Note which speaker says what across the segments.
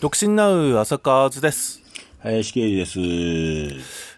Speaker 1: 独身なう浅川津です。
Speaker 2: 林圭です。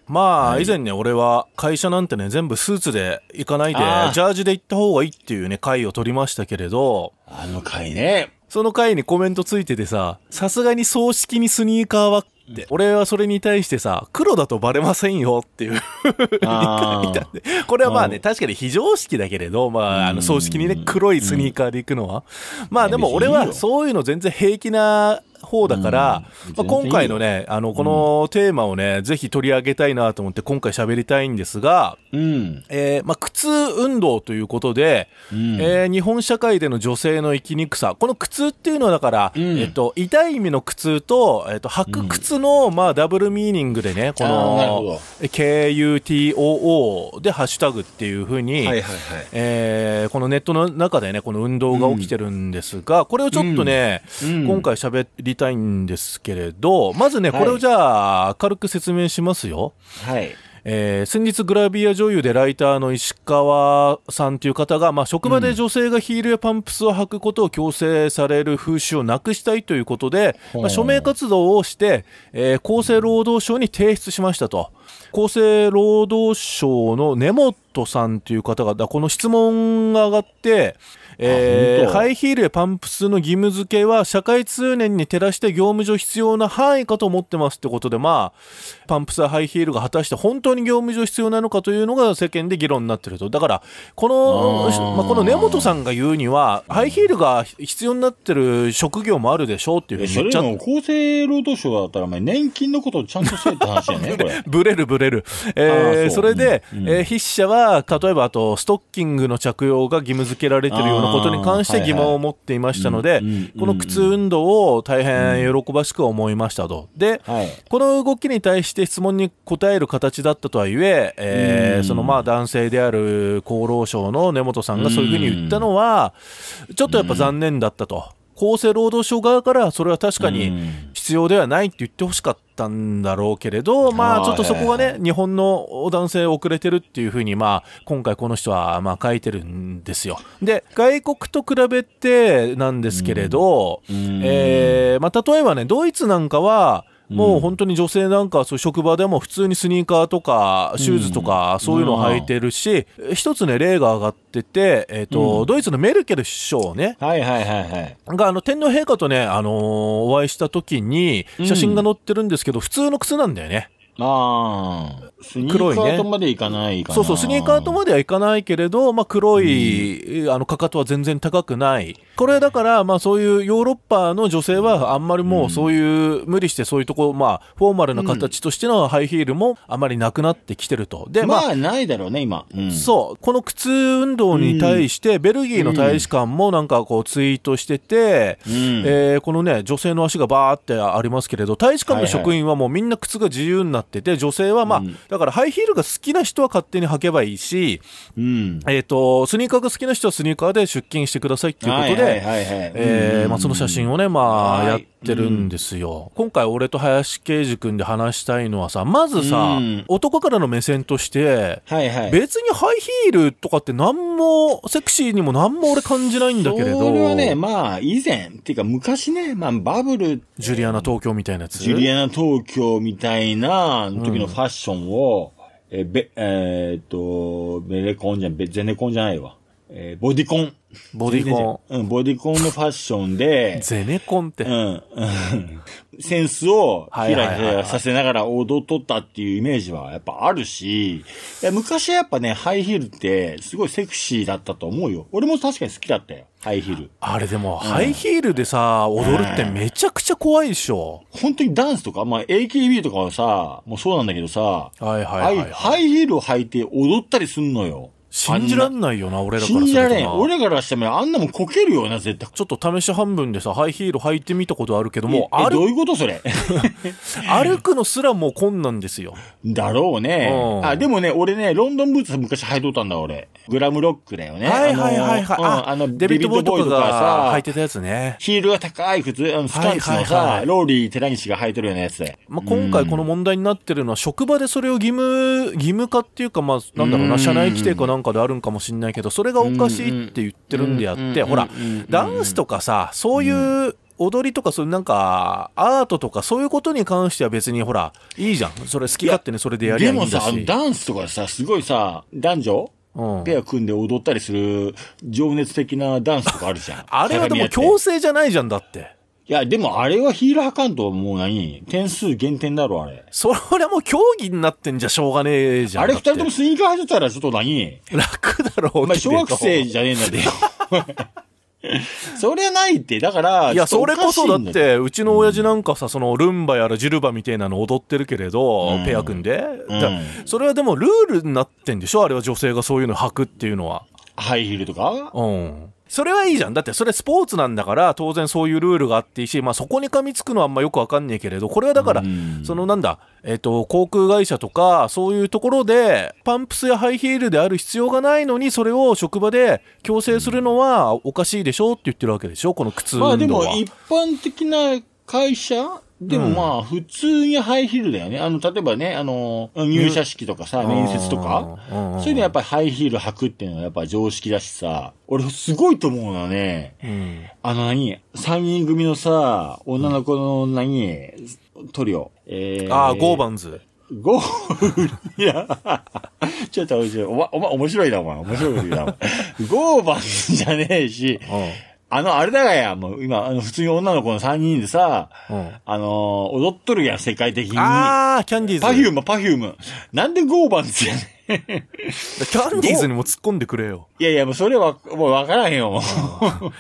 Speaker 1: まあ、以前ね、俺は会社なんてね、全部スーツで行かないでジャージで行った方がいいっていうね、回を取りましたけれど、
Speaker 2: あの回ね。
Speaker 1: その回にコメントついててさ、さすがに葬式にスニーカーはって、俺はそれに対してさ、黒だとバレませんよっていう たんで、これはまあね、
Speaker 2: うん
Speaker 1: 確かに非常識だけれど、まあ、あの、
Speaker 2: うん。
Speaker 1: 葬式にね、黒いスニーカーで行くのは。まあでも俺はそういうの全然平気な方だから、
Speaker 2: うん。
Speaker 1: まあ、今回のね、あの、このテーマをね、ぜひ取り上げたいなと思って今回喋りたいんですが、
Speaker 2: うん。
Speaker 1: えーまあ、靴運動ということで、
Speaker 2: うん。
Speaker 1: えー日本社会での女性の生きにくさ。この苦痛っていうのはだから、
Speaker 2: うん。
Speaker 1: えっと、痛い意味の苦痛と、えっと、履く靴の、まあ、ダブルミーニングでね、この
Speaker 2: ど、
Speaker 1: KUTOO でハッシュタグっていうふうに、
Speaker 2: はいはいはい。
Speaker 1: えーこのネットの中でね、この運動が起きてるんですが、これをちょっとね、
Speaker 2: うん。
Speaker 1: 今回喋りたいんですけれど、まずね、
Speaker 2: はい
Speaker 1: これをじゃあ、軽く説明しますよ。
Speaker 2: はい。
Speaker 1: えー先日グラビア女優でライターの石川さんという方が、まあ、職場で女性がヒールやパンプスを履くことを強制される風習をなくしたいということで、まあ、署名活動をして、えー厚生労働省に提出しましたと。厚生労働省の根本さんという方が、だこの質問が上がって、えーハイヒールやパンプスの義務付けは社会通念に照らして業務上必要な範囲かと思ってますってことで、まあ、パンプスやハイヒールが果たして本当に業務上必要なのかというのが世間で議論になってると。だから、この、まあ、この根本さんが言うには、ハイヒールが必要になってる職業もあるでしょうっていうふうに言っちゃっ
Speaker 2: 厚生労働省だったら、年金のことをちゃんとしてって話やね、これ。
Speaker 1: ブレるブレる。
Speaker 2: あ
Speaker 1: えー
Speaker 2: ーそ
Speaker 1: れで、
Speaker 2: うん。うん。
Speaker 1: えー筆者は、例えばあと、ストッキングの着用が義務付けられているようなことに関して疑問を持っていましたので
Speaker 2: はいはい
Speaker 1: この靴運動を大変喜ばしく思いましたと。で、
Speaker 2: はい。
Speaker 1: この動きに対して質問に答える形だったとはいえ、えー
Speaker 2: うん。
Speaker 1: そのまあ男性である厚労省の根本さんがそういうふうに言ったのは、ちょっとやっぱ残念だったと。厚生労働省側からそれは確かに
Speaker 2: うん
Speaker 1: 必要ではないって言ってほしかったんだろうけれど、まあちょっとそこがね、日本の男性遅れてるっていうふうに、まあ今回この人はまあ書いてるんですよ。で、外国と比べてなんですけれど、
Speaker 2: うん。
Speaker 1: えーまあ例えばね、ドイツなんかは、もう本当に女性なんかはそういう職場でも普通にスニーカーとかシューズとかそういうのを履いてるし、一つね、例が上がってて、えっ、と、ドイツのメルケル首相ね、
Speaker 2: はいはいはいはい。
Speaker 1: が、あの、天皇陛下とね、あのーお会いした時に、写真が載ってるんですけど、普通の靴なんだよね。
Speaker 2: ああ。スニーカーとまでいかないかな。
Speaker 1: そうそう、スニーカーとまではいかないけれど、まあ、黒い、あの、かかとは全然高くない。これだから、まあ、そういうヨーロッパの女性は、あんまりもうそういう、無理してそういうとこ、まあ、フォーマルな形としてのハイヒールもあまりなくなってきてると。で、まあ、
Speaker 2: まあ、ないだろうね、今。うん。
Speaker 1: そう。この靴運動に対して、ベルギーの大使館もなんかこうツイートしてて、
Speaker 2: うん。
Speaker 1: えーこのね、女性の足がバーってありますけれど、大使館の職員はもうみんな靴が自由になってて、女性はまあ、
Speaker 2: うん。
Speaker 1: だからハイヒールが好きな人は勝手に履けばいいし、
Speaker 2: うん。
Speaker 1: えっ、と、スニーカーが好きな人はスニーカーで出勤してくださいっていうことで、その写真をね、まあ、
Speaker 2: はい。
Speaker 1: やってるんですよ。今回俺と林圭司君で話したいのはさ、まずさ、
Speaker 2: うん
Speaker 1: 男からの目線として、
Speaker 2: はいはい。
Speaker 1: 別にハイヒールとかって何も、セクシーにも何も俺感じないんだけれど、
Speaker 2: それはね、まあ、以前、っていうか昔ね、まあ、バブル、
Speaker 1: ジュリアナ東京みたいなやつ？
Speaker 2: ジュリアナ東京みたいな時のファッションを、えー、べ、えーっと、ベレコンじゃん、ベゼネコンじゃないわ。えーボディコン。
Speaker 1: ボディコン。
Speaker 2: ン。うん、ボディコンのファッションで、
Speaker 1: ゼネコンって。
Speaker 2: うん、うんセンスをひ
Speaker 1: はいはいはいはい
Speaker 2: らひらさせながら踊っとったっていうイメージはやっぱあるし、いや昔はやっぱね、ハイヒールってすごいセクシーだったと思うよ。俺も確かに好きだったよ、ハイヒール。
Speaker 1: あれでも、ハイヒールでさ、踊るってめちゃくちゃ怖いでしょ。
Speaker 2: 本当にダンスとか、まあ AKB とかはさ、もうそうなんだけどさ、
Speaker 1: はいはいはい、はい。
Speaker 2: ハイヒールを履いて踊ったりすんのよ。
Speaker 1: 信じら
Speaker 2: あん
Speaker 1: んないよな、俺
Speaker 2: な
Speaker 1: らから。
Speaker 2: 信じられん。俺らからしてもあんなもんこけるよな、絶対。
Speaker 1: ちょっと試し半分でさ、ハイヒール履いてみたことあるけど
Speaker 2: え
Speaker 1: も、
Speaker 2: え、ど
Speaker 1: 歩
Speaker 2: ういうことそれ？
Speaker 1: 歩くのすらもう困難ですよ。
Speaker 2: だろうね
Speaker 1: う。ん
Speaker 2: あ、でもね、俺ね、ロンドンブーツ昔履いとったんだ、俺。グラムロックだよね。
Speaker 1: はいはいはいはい。
Speaker 2: あの、
Speaker 1: デビッド・ボーイとかが履い
Speaker 2: さ、
Speaker 1: てたやつね。
Speaker 2: ヒールが高い靴、あのスカンツの
Speaker 1: はいはい
Speaker 2: さ
Speaker 1: は、い
Speaker 2: ローリー・寺西が履いてるようなやつで。
Speaker 1: まあ、今回この問題になってるのは、職場でそれを義務、義務化っていうか、まあ、なんだろうな、
Speaker 2: うん
Speaker 1: 社内規定かなんかかであるんかもしんないけど、それがおかしいって言ってるんであって、
Speaker 2: うん
Speaker 1: ほら
Speaker 2: うん、
Speaker 1: ダンスとかさ、そういう踊りとかそういうなんか、アートとかそういうことに関しては別にほら、いいじゃん。それ好き勝手にそれでやりゃいいんだし。
Speaker 2: でもさ、ダンスとかさ、すごいさ、男女
Speaker 1: うん。
Speaker 2: ペア組んで踊ったりする情熱的なダンスとかあるじゃん
Speaker 1: あれはでも強制じゃないじゃんだって。
Speaker 2: いや、でもあれはヒールはかんともう何？点数減点だろ、あれ。
Speaker 1: それはもう競技になってんじゃしょうがねえじゃん。
Speaker 2: あれ二人ともスニーカー履いてたらちょっと何？
Speaker 1: 楽だろう
Speaker 2: お前小学生
Speaker 1: じ
Speaker 2: じゃねえんだでよ。そりゃないって、だから、
Speaker 1: いや、それこそだって、うちの親父なんかさ、そのルンバやらジルバみたいなの踊ってるけれど、
Speaker 2: うん
Speaker 1: ペア組んで。
Speaker 2: うん
Speaker 1: だそれはでもルールになってんでしょ？あれは女性がそういうの履くっていうのは。
Speaker 2: ハイヒールとか？
Speaker 1: うん。それはいいじゃん。だってそれスポーツなんだから、当然そういうルールがあっていいし、まあそこに噛みつくのはあんまよくわかんねえけれど、これはだから、
Speaker 2: うん
Speaker 1: そのなんだ、えっ、と、航空会社とか、そういうところで、パンプスやハイヒールである必要がないのに、それを職場で強制するのはおかしいでしょって言ってるわけでしょこの靴運動は。
Speaker 2: まあでも、一般的な会社でもまあ、普通にハイヒールだよね。あの、例えばね、あの、入社式とかさ、面接とか、
Speaker 1: うん、
Speaker 2: そういうのやっぱりハイヒール履くっていうのはやっぱ常識だしさ、俺すごいと思うのはね、
Speaker 1: うん。
Speaker 2: あの何、三人組のさ、女の子の何、トリオ。えー、
Speaker 1: ああ、ゴーバンズ。
Speaker 2: ゴー、いや、ちょっと面白い。お前、お前面白いな、お前。面白いな。ゴーバンじゃねえし、あの、あれだがや、もう今、あの、普通に女の子の3人でさ、
Speaker 1: うん。
Speaker 2: あのー踊っとるやん、世界的に。
Speaker 1: ああ、キャンディーズ。
Speaker 2: パフューム、パフューム。なんでゴーバンズやねん。
Speaker 1: キャンディーズにも突っ込んでくれよ。
Speaker 2: いやいや、もうそれは、もうわからんよ。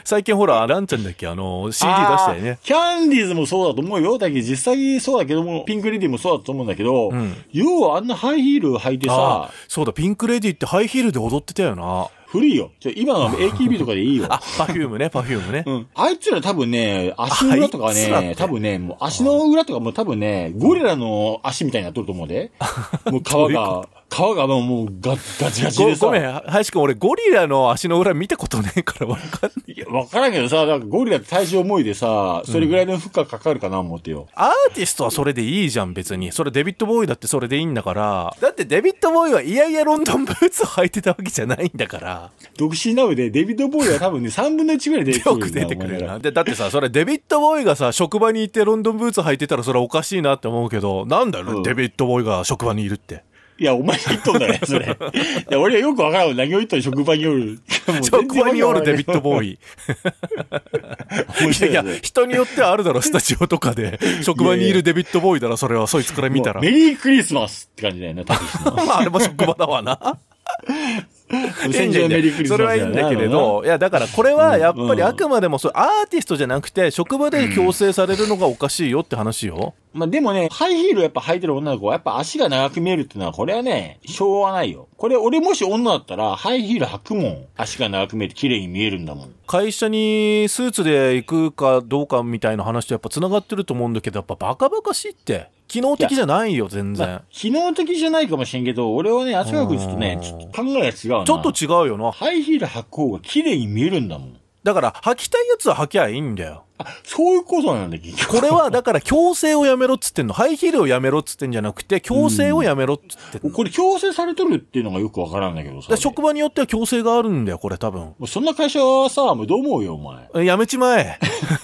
Speaker 1: 最近ほら、ランちゃんだっけ？あの、CD 出したよね。
Speaker 2: あーキャンディーズもそうだと思うよ。だけど実際そうだけども、ピンクレディーもそうだと思うんだけど、
Speaker 1: ん
Speaker 2: 要はあんなハイヒール履いて
Speaker 1: あ
Speaker 2: さ
Speaker 1: あ、、そうだ、ピンクレディってハイヒールで踊ってたよな。
Speaker 2: 古いよ。ちょ今の AKB とかでいいよ。
Speaker 1: あ、パフュームね、パフュームね。
Speaker 2: うん。あいつら多分ね、足の裏とかね多分ね、もう足の裏とかもう多分ね、ゴリラの足みたいになっとると思うで。もう皮が、皮がもうもうガガチガチでさ。
Speaker 1: ごごめん、林くん、俺ゴリラの足の裏見たことねえからわかんない。
Speaker 2: いや、わからんけどさ、なんかゴリラって体重重いでさ、それぐらいの負荷かかるかな思ってよ。
Speaker 1: アーティストはそれでいいじゃん、別に。それデビッド・ボーイだってそれでいいんだから。だってデビッド・ボーイはいやいやロンドンブーツを履いてたわけじゃないんだから。
Speaker 2: 独身なので、デビッド・ボーイは多分ね、3分の1ぐらい出てくる
Speaker 1: よく出てくるな。で、だってさ、それデビッド・ボーイがさ、職場に行ってロンドンブーツ履いてたらそれはおかしいなって思うけど、なんだよ、
Speaker 2: うん
Speaker 1: デビッド・ボーイが職場にいるって。
Speaker 2: いや、お前が言っとんだね、それ。いや、俺はよくわからん。何を言っとん職場による。
Speaker 1: 職場におるデビッド・ボー
Speaker 2: イ。
Speaker 1: いやいや人によってはあるだろ、スタジオとかで。職場にいるデビッド・ボーイだろ、それは、そいつから見たら。
Speaker 2: メリークリスマスって感じだよね。
Speaker 1: まあ、あれも職場だわな。
Speaker 2: 戦場メリークリスマス
Speaker 1: それはいいんだけれど、いや、だからこれはやっぱり
Speaker 2: うん
Speaker 1: あくまでもそう、アーティストじゃなくて、職場で強制されるのがおかしいよって話よ。
Speaker 2: まあでもね、ハイヒールやっぱ履いてる女の子はやっぱ足が長く見えるっていうのは、これはね、しょうがないよ。これ俺もし女だったら、ハイヒール履くもん。足が長く見えて綺麗に見えるんだもん。
Speaker 1: 会社にスーツで行くかどうかみたいな話とやっぱ繋がってると思うんだけど、やっぱバカバカしいって。機能的じゃないよ、全然。
Speaker 2: 機能的じゃないかもしれんけど、俺はね、足川君ちょっとね、ちょっと考えが違うな。
Speaker 1: ちょっと違うよな。
Speaker 2: ハイヒール履く方が綺麗に見えるんだもん。
Speaker 1: だから、履きたいやつは履きゃいいんだよ。
Speaker 2: あ、そういうことなんだ、結局。
Speaker 1: これは、だから強制をやめろっつってんの。ハイヒールをやめろっつってんじゃなくて、強制をやめろっつってんの。
Speaker 2: これ強制されとるっていうのがよくわからんだけどさ。
Speaker 1: 職場によっては強制があるんだよ、これ多分。
Speaker 2: そんな会社はさ、もうどう思うよ、お前。
Speaker 1: やめちまえ。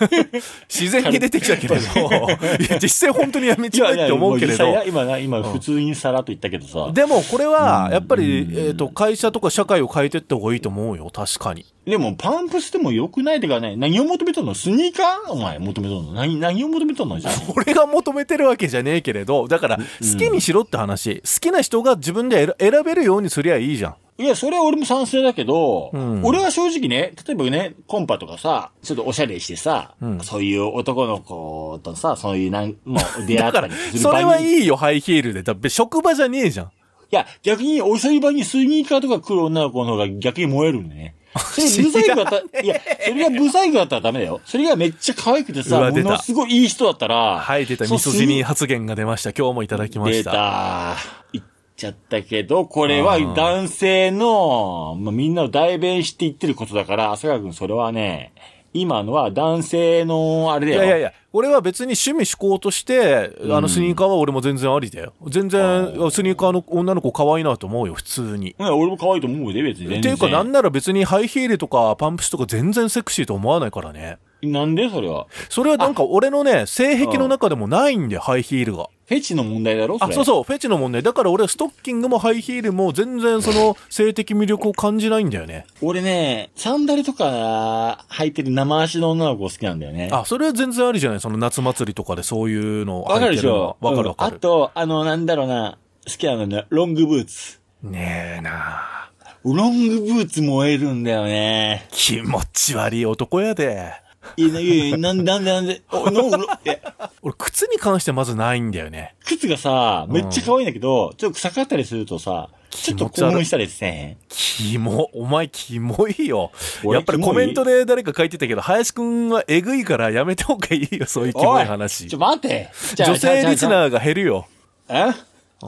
Speaker 1: 自然に出てきたけれど。いや、実際本当にやめちまえって思うけれど
Speaker 2: いやいや。今な、今普通にさらっと言ったけどさ。
Speaker 1: でもこれは、やっぱり、えっと、会社とか社会を変えていった方がいいと思うよ、確かに。
Speaker 2: でも、パンプスでも良くないってかね、何を求めとんの？スニーカーお前求めとんの？何、何を求めとんのじゃあ？
Speaker 1: 俺が求めてるわけじゃねえけれど、だから、好きにしろって話。好きな人が自分で選選べるようにすりゃいいじゃん。
Speaker 2: いや、それは俺も賛成だけど、
Speaker 1: ん
Speaker 2: 俺は正直ね、例えばね、コンパとかさ、ちょっとおしゃれしてさ、
Speaker 1: ん
Speaker 2: そういう男の子とさ、そういうなん、もう 出会
Speaker 1: だから
Speaker 2: ったりす、る
Speaker 1: それ。はいいよ、ハイヒールで。だって職場じゃねえじゃん。
Speaker 2: いや、逆に、おそういう場にスニーカーとか来る女の子の方が逆に燃えるね。それ、ブサイクだったら、いや、それがブサイクだったらダメだよ。それがめっちゃ可愛くてさ、ものすごいいい人だったら、
Speaker 1: はい、出た、ミソジニ発言が出ました。今日もいただきま
Speaker 2: 出
Speaker 1: した。
Speaker 2: た。言っちゃったけど、これは男性の、まあ、みんなを代弁して言ってることだから、浅川君それはね、今のは男性の、あれだよ。
Speaker 1: いやいやいや、俺は別に趣味趣向として、あのスニーカーは俺も全然ありだよ。全然、スニーカーの女の子可愛いなと思うよ、普通に。
Speaker 2: うん俺も可愛いと思うで、別に。
Speaker 1: っていうか、なんなら別にハイヒールとかパンプスとか全然セクシーと思わないからね。
Speaker 2: なんでそれは？
Speaker 1: それはなんか俺のね、性癖の中でもないんだよ、ハイヒールが。
Speaker 2: フェチの問題だろ
Speaker 1: あ、そうそう、フェチの問題。だから俺はストッキングもハイヒールも全然その性的魅力を感じないんだよね。
Speaker 2: 俺ね、サンダルとか履いてる生足の女の子好きなんだよね。
Speaker 1: あ、それは全然ありじゃない？その夏祭りとかでそういうの
Speaker 2: わかるでしょ
Speaker 1: わかるわかる。
Speaker 2: うんあと、あの、なんだろうな、好きなのね、ロングブーツ。
Speaker 1: ねえな
Speaker 2: ロングブーツ燃えるんだよね。
Speaker 1: 気持ち悪い男やで。
Speaker 2: いや、いやなんでなんでなんで、
Speaker 1: 俺、靴に関してまずないんだよね。
Speaker 2: 靴がさ、めっちゃ可愛いんだけど、ちょっと臭かったりするとさ、ちょっと興奮したりせん？
Speaker 1: キモ、お前キモいよ。
Speaker 2: 俺
Speaker 1: やっぱりコメントで誰か書いてたけど、林くんはエグいからやめた方がいいよ、そういうキモい話
Speaker 2: ちょ、。待って。
Speaker 1: 女性リス
Speaker 2: ー。
Speaker 1: ナーが減るよ。
Speaker 2: え？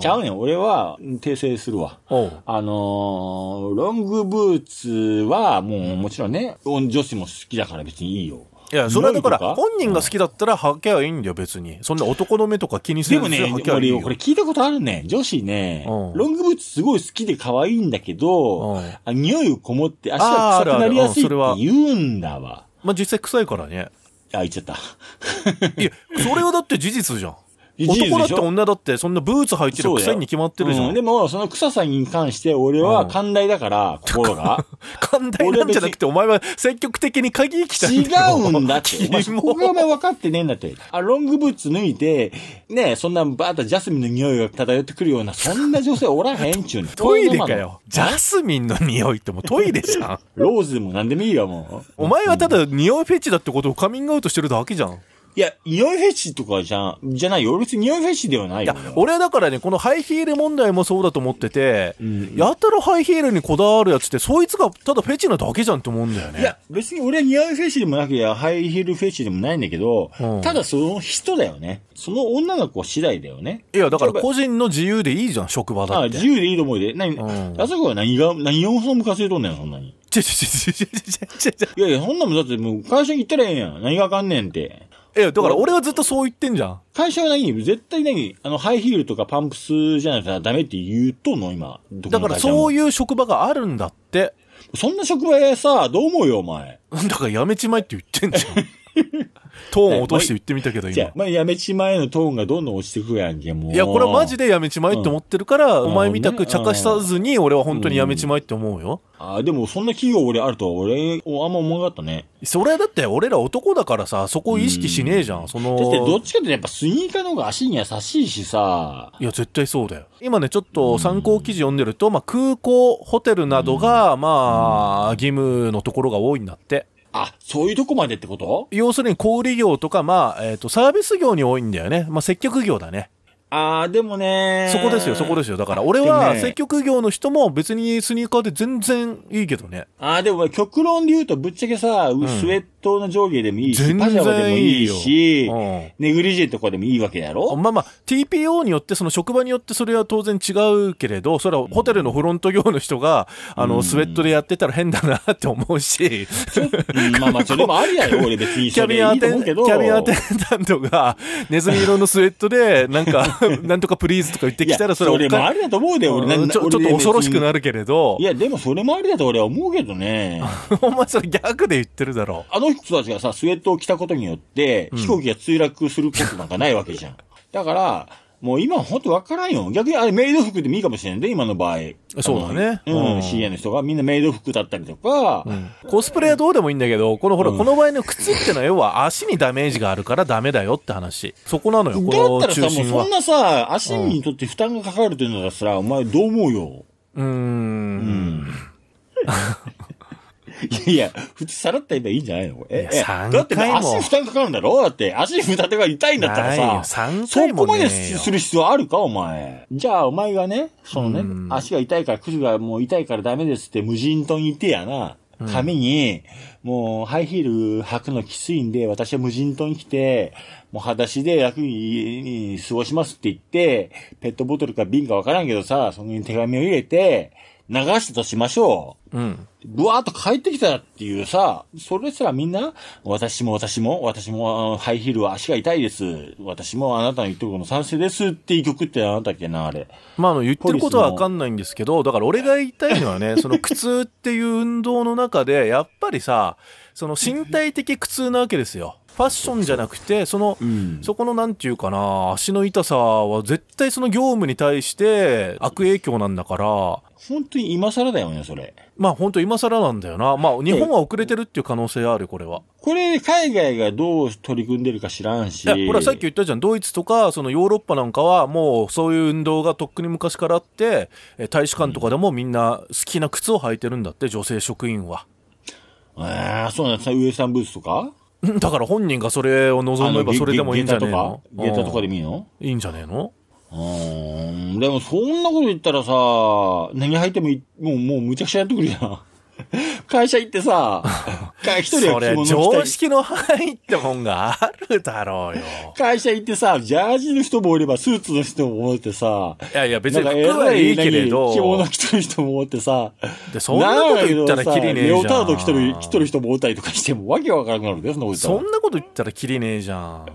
Speaker 2: ちゃうねん。俺は、訂正するわ。あのー、ロングブーツは、もうもちろんね、女子も好きだから別にいいよ。
Speaker 1: いや、それはだから、本人が好きだったら履けばいいんだよ、別に。そんな男の目とか気にせず
Speaker 2: でもね、
Speaker 1: 履けばいいよ。
Speaker 2: 俺これ聞いたことあるね。女子ね、
Speaker 1: うん
Speaker 2: ロングブーツすごい好きで可愛いんだけど、
Speaker 1: うん
Speaker 2: あ匂いをこもって足が臭くなりやすいって言うんだわ。
Speaker 1: まあ、実際臭いからね。
Speaker 2: あ、言っちゃった。
Speaker 1: いや、それはだって事実じゃん。男だって女だって、そんなブーツ履いてる臭いに決まってるじゃ。
Speaker 2: うんでも、その臭さに関して俺は寛大だから、心が。
Speaker 1: 寛大なんじゃなくて、お前は積極的に鍵来たん
Speaker 2: 違。うんだって。お前、そお前分かってねえんだって。あ、ロングブーツ脱いで、ねそんなバーッとジャスミンの匂いが漂ってくるような、そんな女性おらへんちゅうの。
Speaker 1: トイレかよ。ジャスミンの匂いってもうトイレじゃん。
Speaker 2: ローズでも何でもいいよ、もう。
Speaker 1: お前はただ匂いフェチだってことをカミングアウトしてるだけじゃん。
Speaker 2: いや、匂いフェチとかじゃん、じゃないよ。俺別に匂いフェチではないよ
Speaker 1: いや。、俺はだからね、このハイヒール問題もそうだと思ってて、やたらハイヒールにこだわるやつって、そいつがただフェチなだけじゃんって思うんだよね。
Speaker 2: いや、別に俺は似合いフェチでもなくて、ハイヒールフェチでもないんだけど、
Speaker 1: うん
Speaker 2: ただその人だよね。その女の子次第だよね。
Speaker 1: いや、だから個人の自由でいいじゃん、職場だ
Speaker 2: あ
Speaker 1: って。
Speaker 2: 自由でいいと思うで。何、
Speaker 1: ん
Speaker 2: あそこは何が、何をそのムカついとんねん、そんなに。
Speaker 1: ちょちょちょちょちょちょちょ
Speaker 2: いやいや、そんなもんだってもう会社に行ったらええやん。何があかんねんって。
Speaker 1: いや、だから俺はずっとそう言ってんじゃん。
Speaker 2: 会社は何絶対何あの、ハイヒールとかパンプスじゃないとダメって言うとんの今。
Speaker 1: だからそう
Speaker 2: い
Speaker 1: いう職場があるんだって。
Speaker 2: う。そんな職場やさ、どう思うよ、お前。
Speaker 1: だからやめちまえって言ってんじゃん。トーン落として言ってみたけど今
Speaker 2: じゃあ、。まあ、やめちまえのトーンがどんどん落ちてくやんけ、もう。
Speaker 1: いや、これはマジでやめちまえって思ってるから、
Speaker 2: うん
Speaker 1: お前みたく茶化さずに、俺は本当にやめちまえって思うよ。
Speaker 2: あでもそんな企業俺あるとは俺、おあんま思わなかったね。
Speaker 1: それはだって俺ら男だからさ、そこを意識しねえじゃん。その、
Speaker 2: だってどっちかってやっぱスニーカーの方が足に優しいしさ。
Speaker 1: いや、絶対そうだよ。今ね、ちょっと参考記事読んでると、まあ、空港、ホテルなどが、まあ、義務のところが多いんだって。
Speaker 2: あ、そういうとこまでってこと？
Speaker 1: 要するに小売業とか、まあ、えっ、と、サービス業に多いんだよね。まあ、接客業だね。
Speaker 2: ああ、でもね。
Speaker 1: そこですよ、そこですよ。だから、俺は接客業の人も別にスニーカーで全然いいけどね。
Speaker 2: ああ、でも極論で言うとぶっちゃけさ、スウェットの上下でもいいし、
Speaker 1: 全然
Speaker 2: パジャマでもいいし、
Speaker 1: いいようん。
Speaker 2: ネグリジェとかでもいいわけやろ？
Speaker 1: まあまあ、TPO によって、その職場によってそれは当然違うけれど、それはホテルのフロント業の人が、あの、スウェットでやってたら変だなって思うし、
Speaker 2: うんまあまあ、それもありやよ、俺別に。
Speaker 1: キャビンアテンダントが、ネズミ色のスウェットで、なんか、なんとかプリーズとか言ってきたら、
Speaker 2: いやそれもあ
Speaker 1: り
Speaker 2: りだと思うで、俺な
Speaker 1: ちょちょっと恐ろしくなるけれど
Speaker 2: い、や、でもそれもありだと俺は思うけどね。
Speaker 1: お前それ逆で言ってるだろ。
Speaker 2: あの人たちがさ、スウェットを着たことによって、飛行機が墜落することなんかないわけじゃん。だから、もう今ほんとわからんよ。逆にあれメイド服でもいいかもしれんで、今の場合。
Speaker 1: そうだね
Speaker 2: う
Speaker 1: うん
Speaker 2: ん、CA の人がみんなメイド服だったりとか、
Speaker 1: コスプレはどうでもいいんだけど、このほら、
Speaker 2: うん
Speaker 1: この場合の靴ってのは要は足にダメージがあるからダメだよって話。そこなのよ、この
Speaker 2: だったらさ、
Speaker 1: 中心は
Speaker 2: もうそん。なさ、足にとって負担がかかるというのがさ、お前どう思うよ。
Speaker 1: うーん。
Speaker 2: いやいや、普通さらって言えばいいんじゃないの？え、
Speaker 1: いや
Speaker 2: え
Speaker 1: 三
Speaker 2: だってね、足負担かかるんだろ？だって、足に負担が痛いんだったらさ、
Speaker 1: 三
Speaker 2: そこまでする必要あるか、お前。じゃあ、お前がね、そのね、
Speaker 1: うん。
Speaker 2: 足が痛いから、靴がもう痛いからダメですって無人島に言ってやな。紙に、もう、ハイヒール履くのきついんで、私は無人島に来て、もう裸足で楽に過ごしますって言って、ペットボトルか瓶かわからんけどさ、そこに手紙を入れて、流したとしましょう。
Speaker 1: うん。
Speaker 2: ブワーっと帰ってきたっていうさ、それすらみんな、私も私も、私もハイヒールは足が痛いです。私もあなたの言ってることの賛成ですっていう曲ってあなたっけな、あれ。
Speaker 1: まあ、あの、言ってることはわかんないんですけど、だから俺が言いたいのはね、その苦痛っていう運動の中で、やっぱりさ、その身体的苦痛なわけですよ。ファッションじゃなくて、その、
Speaker 2: ん
Speaker 1: そこのなんていうかな、足の痛さは絶対その業務に対して悪影響なんだから、
Speaker 2: 本当に今更だよね、それ。
Speaker 1: まあ本当今更なんだよな。まあ日本は遅れてるっていう可能性ある、これは。
Speaker 2: これ、海外がどう取り組んでるか知らんし。
Speaker 1: いや、これはさっき言ったじゃん。ドイツとか、そのヨーロッパなんかは、もうそういう運動がとっくに昔からあって、え大使館とかでもみんな好きな靴を履いてるんだって、女性職員は。
Speaker 2: えー、そうなんですウエスタンブーツとか？
Speaker 1: うんだから本人がそれを望めばそれでもいいんじゃねえの？
Speaker 2: ゲータとか？で
Speaker 1: うん。
Speaker 2: もいいの？
Speaker 1: いいんじゃねえの？
Speaker 2: うーん。でもそんなこと言ったらさ、何履いてもいもう、もうむちゃくちゃやってくるじゃん。会社行ってさ、か 一人
Speaker 1: それ
Speaker 2: は着物着
Speaker 1: 常
Speaker 2: たり
Speaker 1: 識の範囲ってもんがあるだろうよ。
Speaker 2: 会社行ってさ、ジャージの人もおれば、スーツの人もおってさ、
Speaker 1: いやいや別に服はいいけれど
Speaker 2: 何着物着てる人もおってさ、
Speaker 1: でそんなこと言ったらきりねえじゃん
Speaker 2: レオタード着てる、着てる人もおったりとかしても、わけわからなくなるんだよ、そんなこと言ったら
Speaker 1: そんなこと言ったらきりねえじゃん。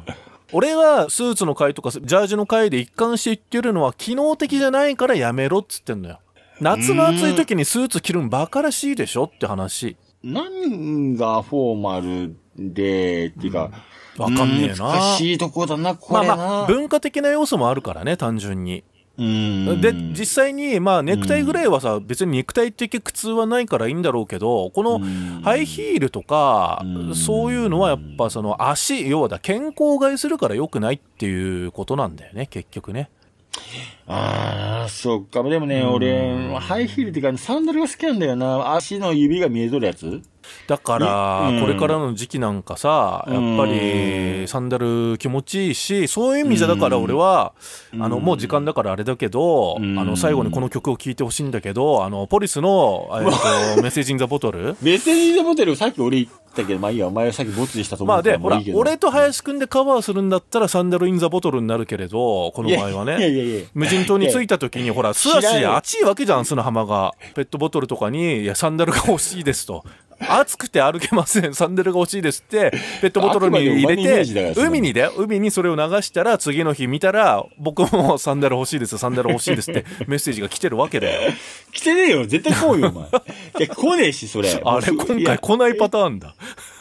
Speaker 1: 俺はスーツの会とかジャージの会で一貫して言ってるのは機能的じゃないからやめろっつってんのよ。夏の暑い時にスーツ着るんバカらしいでしょって話。
Speaker 2: 何がフォーマルで、っていうか、
Speaker 1: わかんねえな
Speaker 2: 難しいとこだな、これな。
Speaker 1: まあまあ、文化的な要素もあるからね、単純に。
Speaker 2: うん。
Speaker 1: で、実際に、まあ、ネクタイぐらいはさ、別にネクタイ的苦痛はないからいいんだろうけど、この
Speaker 2: うん
Speaker 1: ハイヒールとか
Speaker 2: う、ん
Speaker 1: そういうのはやっぱその足、要はだ、健康害するから良くないっていうことなんだよね、結局ね。
Speaker 2: ああ、そっか。でもね、俺、ハイヒールっていうか、サンダルが好きなんだよな。足の指が見えとるやつ
Speaker 1: だから
Speaker 2: うん、
Speaker 1: これからの時期なんかさ、やっぱ
Speaker 2: う
Speaker 1: り、
Speaker 2: ん
Speaker 1: サンダル気持ちいいし、そういう意味じゃ、だから俺は、あの、もう時間だからあれだけど、あ
Speaker 2: うん
Speaker 1: の、最後にこの曲を聴いてほしいんだけど、あの、ポリスの、えっと、メッセージインザボトル？
Speaker 2: メッセージでモテル、さっき俺言ったけど、まあいいや、お前はさっきボツにしたと思う。
Speaker 1: まあで、ほら俺と林くんでカバーするんだったらサンダルインザボトルになるけれど、この場合はね。
Speaker 2: やいやいや。
Speaker 1: 無人島に着いた時に、ほら、素足熱いわけじゃん、砂浜が。ペットボトルとかに、いや、サンダルが欲しいですと。暑くて歩けません、サンダルが欲しいですって、ペットボトルに入れて、海にだよ、海にそれを流したら、次の日見たら、僕もサンダル欲しいです、サンダル欲しいですって メッセージが来てるわけだよ。
Speaker 2: 来てねえよ。絶対来うよ、お前。いや、来ねえし、それ。
Speaker 1: あれ、今回来ないパターンだ。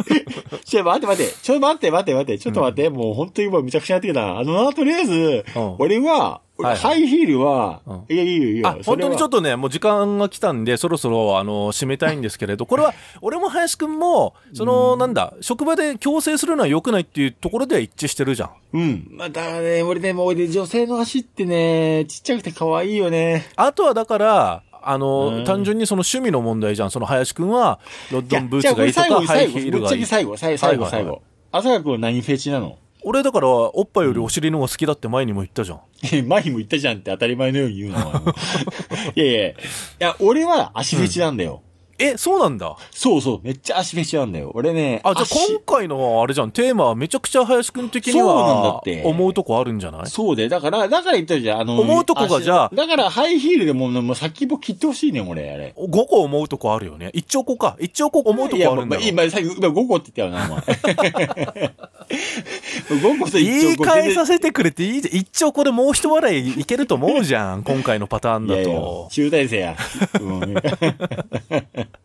Speaker 2: ちょ、待って待って。ちょ、待って待って待って。ちょっと待って。もう本当にもうめちゃくちゃやってきた。あのな、とりあえず、
Speaker 1: うん
Speaker 2: 俺は、俺
Speaker 1: はいはい
Speaker 2: ハイヒールは、
Speaker 1: うん
Speaker 2: いや、いいよいいよ。
Speaker 1: あ、本当にちょっ
Speaker 2: と。
Speaker 1: とね、もう時間が来たんで、そろそろ、あの、締めたいんですけれど、これは、俺も林くんも、その、なんだ、職場で強制するのは良くないっていうところでは一致してるじゃん。
Speaker 2: うん。まあ、だからね、俺でも俺女性の足ってね、ちっちゃくて可愛いよね。
Speaker 1: あとはだから、あの、
Speaker 2: うん
Speaker 1: 単純にその趣味の問題じゃん。その林くんは、ロッ
Speaker 2: いや
Speaker 1: ドンブーツがいいとか、
Speaker 2: じゃあこれ
Speaker 1: ハイヒールがいい。
Speaker 2: ちゃけ最後、最後、最後、最後。朝香君は何フェチなの？
Speaker 1: 俺だから、おっぱいよりお尻の方が好きだって前にも言ったじゃん。
Speaker 2: え 前にも言ったじゃんって当たり前のように言うな。お前もいやいやいや、俺は足フェチなんだよ。
Speaker 1: え、そうなんだ。
Speaker 2: そうそう、めっちゃ足フェチなんだよ。俺ね、
Speaker 1: あ、じゃあ
Speaker 2: 足
Speaker 1: 今回のあれじゃん、テーマはめちゃくちゃ林くん的に
Speaker 2: そうなんだ
Speaker 1: は
Speaker 2: って、
Speaker 1: 思うとこあるんじゃない？
Speaker 2: そうで、だから、だから言ったじゃん、あの、
Speaker 1: 思うとこがじゃあ
Speaker 2: 足だからハイヒールでもう、もう先っぽ切ってほしいねん、俺、あれ。
Speaker 1: 5個思うとこあるよね。1兆個か。1兆個思うとこあるんだよ。
Speaker 2: まあ今、さっき、今5個って言ったよな、お前。5個と1
Speaker 1: 言い
Speaker 2: 兆個
Speaker 1: 換えさせてくれていいじゃん。一丁こでもう一笑いいけると思うじゃん。今回のパターンだ
Speaker 2: いやいや
Speaker 1: と、。
Speaker 2: 集大成や。うん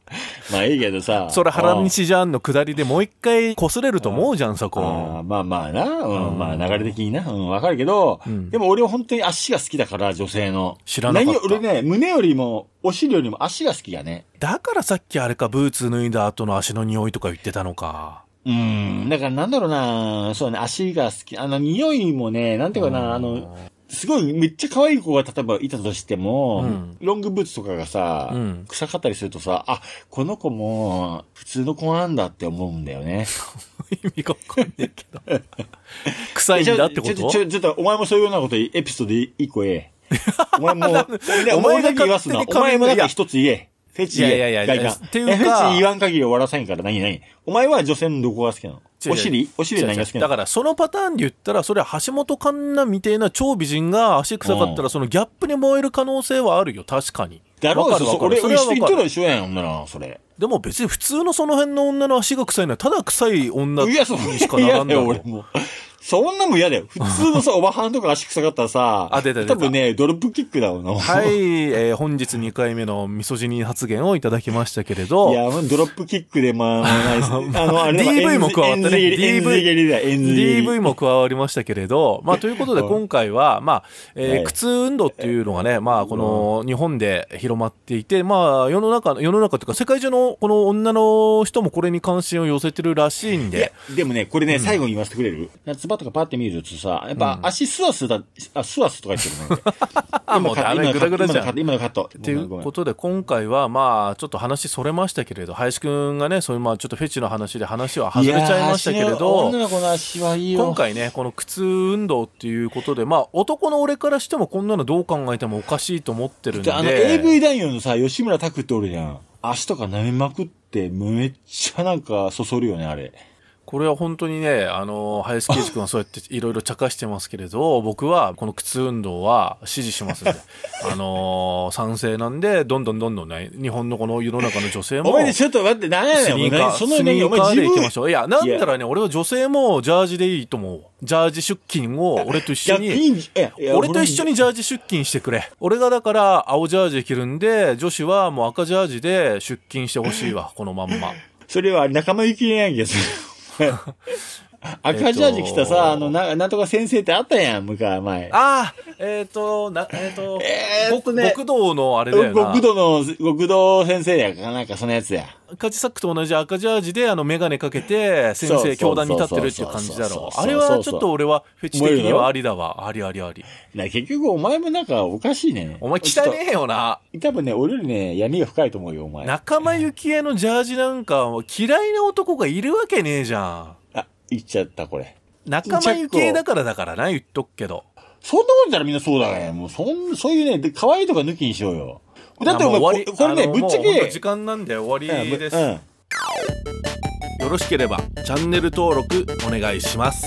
Speaker 2: まあいいけどさ。
Speaker 1: それ原西ジャンの下りでもう一回擦れると思うじゃん、そ
Speaker 2: あ
Speaker 1: こ。
Speaker 2: ーまあまあな、うん、
Speaker 1: うん
Speaker 2: まあ流れ的にな、うん、わかるけど、
Speaker 1: うん
Speaker 2: でも俺は本当に足が好きだから、女性の。
Speaker 1: 知らなかった
Speaker 2: 何よ俺ね、胸よりも、お尻よりも足が好きやね。
Speaker 1: だからさっきあれか、ブーツ脱いだ後の足の匂いとか言ってたのか。
Speaker 2: うん。だからなんだろうな、そうね、足が好き。あの、匂いもね、なんていうかな、あの、すごいめっちゃ可愛い子が例えばいたとしても、
Speaker 1: うん
Speaker 2: ロングブーツとかがさ、
Speaker 1: うん
Speaker 2: 臭かったりするとさ、あ、この子も普通の子なんだって思うんだよね。
Speaker 1: 意味がわかんねえけど。臭いんだってこ
Speaker 2: ちょ、ちょ、
Speaker 1: と
Speaker 2: ちょ、ちょっと、お前もそういうようなことエピソード一個言え。お前も、
Speaker 1: お
Speaker 2: お前だけ言わすな。お前もだけ一つ言え。フェチ。
Speaker 1: いやいやいや
Speaker 2: 外観。
Speaker 1: っていうか
Speaker 2: えフェチ言わん限り終わらせんから何何？お前は女性のどこが好きなの？お尻？お尻何が好きなの？
Speaker 1: だからそのパターンで言ったら、それは橋本環奈みたいな超美人が足臭かったら、そのギャップに燃える可能性はあるよ、確かに。
Speaker 2: だろうそ
Speaker 1: わかるわかる。
Speaker 2: 俺、
Speaker 1: それはわかる。
Speaker 2: 一緒やん、ほんなら、それ。
Speaker 1: でも別に普通のその辺の女の足が臭いのは、ただ臭い女にしかな
Speaker 2: 嫌だよ、
Speaker 1: らんだろ
Speaker 2: 俺も。そんなもん嫌だよ。普通のさ、おばはんとか足臭かったらさ、
Speaker 1: あ出た出た。
Speaker 2: 多分ね、ドロップキックだもんな。
Speaker 1: はい、えー本日2回目のミソジニー発言をいただきましたけれど、
Speaker 2: いや、ドロップキックで、まあ、まあ、ないです。あの、あれだ
Speaker 1: DV も加わったね。
Speaker 2: エンズ蹴りだ、エンズ蹴り。
Speaker 1: DV も加わりましたけれど、まあ、ということで今回は、まあ、えー
Speaker 2: はい。
Speaker 1: 靴運動っていうのがね、まあ、この日本で広まっていて、まあ、世の中、世の中というか世界中のこの女の人もこれに関心を寄せてるらしいん
Speaker 2: いや
Speaker 1: で、、
Speaker 2: でもね、これね、最後に言わせてくれる。夏場とかパって見るとさ、やっぱ足スワスだ、あ、スワスとか言ってるね。
Speaker 1: あ、もうダメ、グダグダじゃん。
Speaker 2: 今のカット。
Speaker 1: っていうことで今回はまあちょっと話それましたけれど林くんがねそういうまあちょっとフェチの話で話は外れちゃいましたけれど。今回ねこの靴運動っていうことでまあ男の俺からしてもこんなのどう考えてもおかしいと思ってるんで
Speaker 2: あの、AV 男優のさ、吉村拓っておるじゃん。足とか舐めまくって、めっちゃなんか、そそるよね、あれ。
Speaker 1: これは本当にね、あの、林圭司君はそうやっていろいろ茶化してますけれど、僕はこの靴運動は支持しますんで、あの、賛成なんで、どんどんどんどんね、日本のこの世の中の女性も、
Speaker 2: お前ね、ちょっと待って、なんやねん、お前そのね、お
Speaker 1: で行きまし、ょう。いや、なんならね、俺は女性もジャージでいいと思う。ジャージ出勤を俺と一緒に、俺と一緒にジャージ出勤してくれ。俺がだから青ジャージ着るんで、女子はもう赤ジャージで出勤してほしいわ、このまんま。
Speaker 2: それは仲間由紀恵やんけ、それ。赤ジャージ着たさ、あの、な、なんとか先生ってあったやん、昔、前。
Speaker 1: ああ、えっ、と、な、えっ、と、
Speaker 2: えーね
Speaker 1: 極道のあれだよな。
Speaker 2: 極道の、極道先生やかなんかそのやつや。
Speaker 1: カジサックと同じ赤ジャージで、あの、メガネかけて、先生、教壇に立ってるっていう感じだろ。
Speaker 2: そう
Speaker 1: あれはちょっと俺は、フェチ的にはありだわ。ありありあり。
Speaker 2: な結局お前もなんかおかしいね。
Speaker 1: お前汚ねえよな。
Speaker 2: え。多分ね、俺よりね、闇が深いと思うよ、お前。あ、
Speaker 1: 仲間由紀恵のジャージなんか、嫌いな男がいるわけねえじゃん。
Speaker 2: 言っちゃった、これ。
Speaker 1: 仲間由紀恵だからだからな、言っとくけど。
Speaker 2: そんなことたらみんなそうだね。もう、そん、そういうね、で可愛いとか抜きにしようよ。だってお前、ここれね、ぶっちゃけ
Speaker 1: 時、間なんで終わりです。
Speaker 2: うん。
Speaker 1: よろしければ、チャンネル登録お願いします。